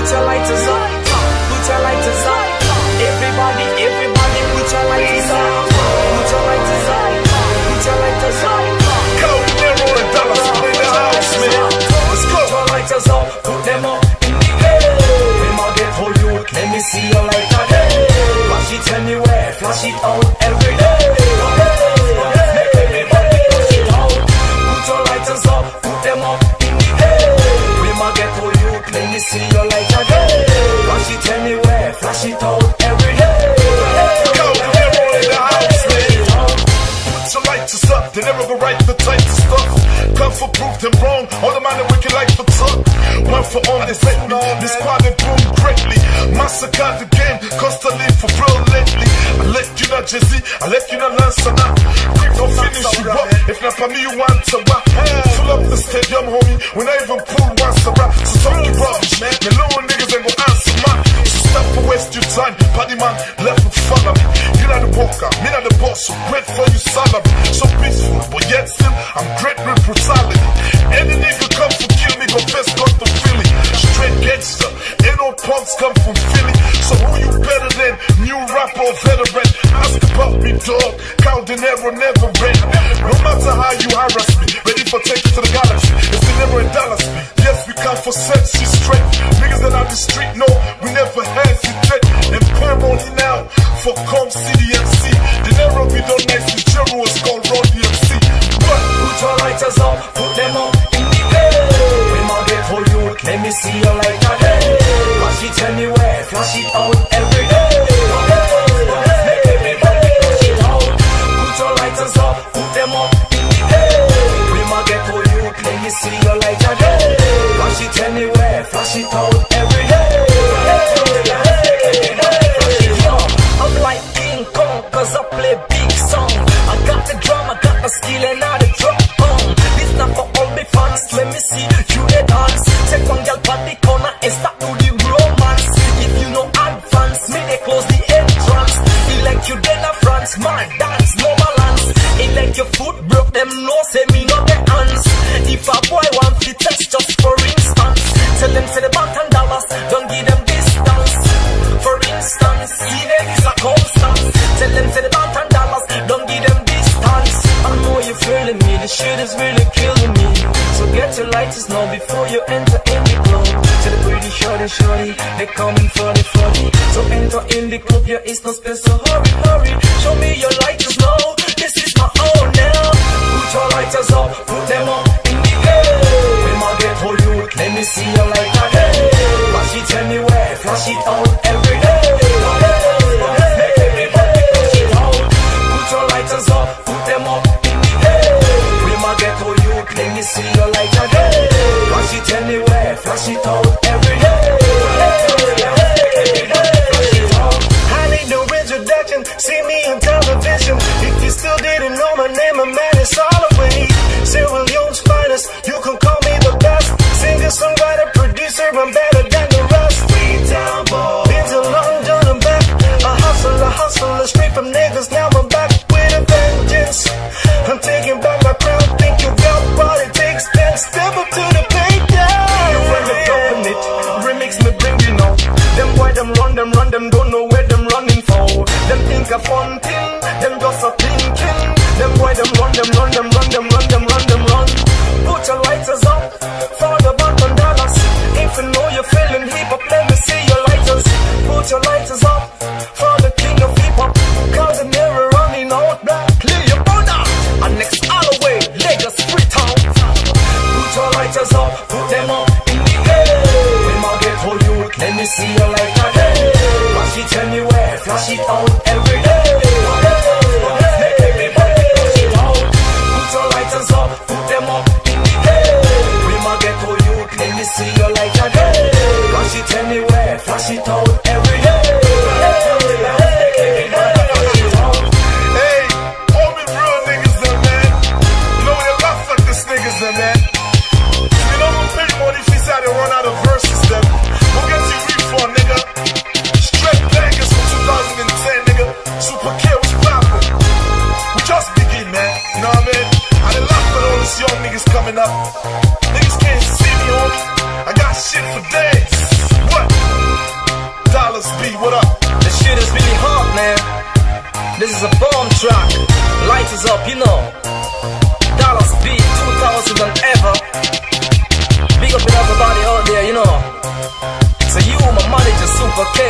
put your lighters up, put your lighters up. Everybody, everybody, put your lighters up, put your lighters up, put your lighters up. Kao Denero and Dalas in the house, man. Let's Put your lighters up, put them up in the air. We might get for you, let me see your lighter. Hey, flash it anywhere, flash it out every day. Massacre the game, constantly for real lately. I left you not Jesse, I left you not Lansana. Quick don't finish you up, if not for me you want to rap. Fill up the stadium, homie, when I even pull once a rap. So talk your rubbish, man, the little niggas ain't gonna answer mine. So stop for waste your time, party man, left with follow me. You not the walker, me not the boss, so great for you salary. So peaceful, but yet still, I'm great with brutality. Any nigga come for kill me, confess got the Philly. Straight gangster, ain't no punks come from Philly. So who you better than? New rapper veteran? Ask about me, dog. Denero never ran. No matter how you harass me, ready for take you to the galaxy. It's the Niro and Dalas. Yes, we come for sexy straight. Niggas that on the street, no, we never hesitate. And pair only now for Com City flash it out every day. I'm like King Kong, cause I play big song. I got the drum, I got the skill, and I the drop bomb. This not for all the fans, let me see you the dance. Take one girl by the corner and start to the romance. If you know advance, me they close the entrance. Elect you then a France, man, dance, no balance. Elect your foot broke, them no say enter in the club. To the pretty shorty, shorty, they coming for the funny. So enter in the club, yeah, it's no space, so hurry, hurry. Show me your lighters now, this is my own now. Put your lighters up, Singer, songwriter, producer, I'm better than the rest. Freetown boy. Been to London and back. A hustler, hustler, straight from niggas. Now I'm back with a vengeance. I'm taking back my crown. Think you got what it takes, then step up to the plate. Yeah. You run the government, remix me, bring you know. Them boy, them run, them run, them don't know know hip hop, let me see your lighters. Put your lighters up for the king of hip hop. Cause the mirror running out black. Clear your border. Ernest Holloway, Lagos, Freetown. Put your lighters up, put them up in the air. We might get for you, let me see your lighter. Hey, flash it anywhere, flash it out young niggas coming up. Niggas can't see me, homie. I got shit for days. What? Dollars B, what up? The shit is really hard, man. This is a bomb track. Lights is up, you know. Dollars B, 2000 and ever. Big up and everybody out there, you know. So you, my manager, super K.